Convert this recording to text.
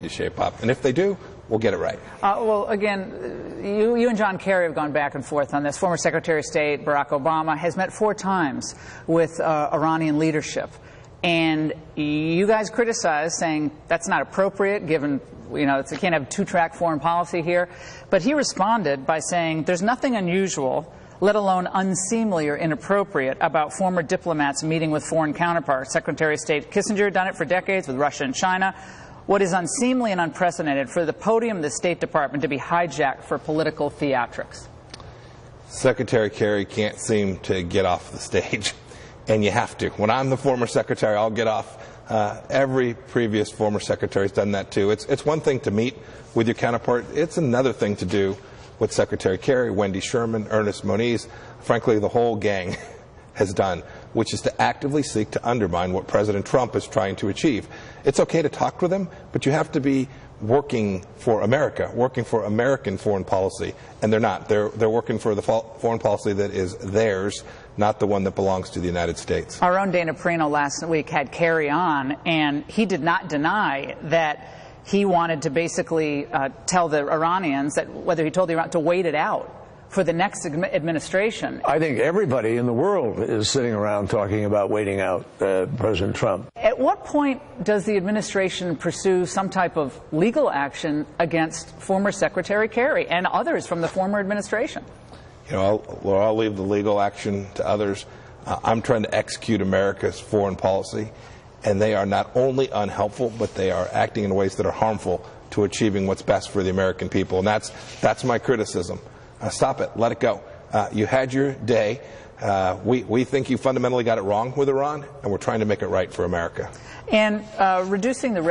to shape up. And if they do, we'll get it right. Uh, well, again, you, you and John Kerry have gone back and forth on this. Former Secretary of State Barack Obama has met four times with uh, Iranian leadership. And you guys criticize, saying that's not appropriate given, you know, you can't have two track foreign policy here. But he responded by saying there's nothing unusual let alone unseemly or inappropriate, about former diplomats meeting with foreign counterparts. Secretary of State Kissinger done it for decades with Russia and China what is unseemly and unprecedented for the podium of the State Department to be hijacked for political theatrics? Secretary Kerry can't seem to get off the stage, and you have to. When I'm the former secretary, I'll get off. Uh, every previous former secretary has done that too. It's, it's one thing to meet with your counterpart, it's another thing to do what Secretary Kerry, Wendy Sherman, Ernest Moniz, frankly, the whole gang has done, which is to actively seek to undermine what President Trump is trying to achieve. It's okay to talk with them, but you have to be working for America, working for American foreign policy, and they're not. They're, they're working for the foreign policy that is theirs, not the one that belongs to the United States. Our own Dana Perino last week had Kerry on, and he did not deny that he wanted to basically uh, tell the Iranians that whether he told the Iran to wait it out for the next administration. I think everybody in the world is sitting around talking about waiting out uh, President Trump. At what point does the administration pursue some type of legal action against former Secretary Kerry and others from the former administration? You know, I'll, well, I'll leave the legal action to others. Uh, I'm trying to execute America's foreign policy, and they are not only unhelpful, but they are acting in ways that are harmful to achieving what's best for the American people. And that's, that's my criticism. Uh, stop it. Let it go. Uh, you had your day. Uh, we, we think you fundamentally got it wrong with Iran, and we're trying to make it right for America. And uh, reducing the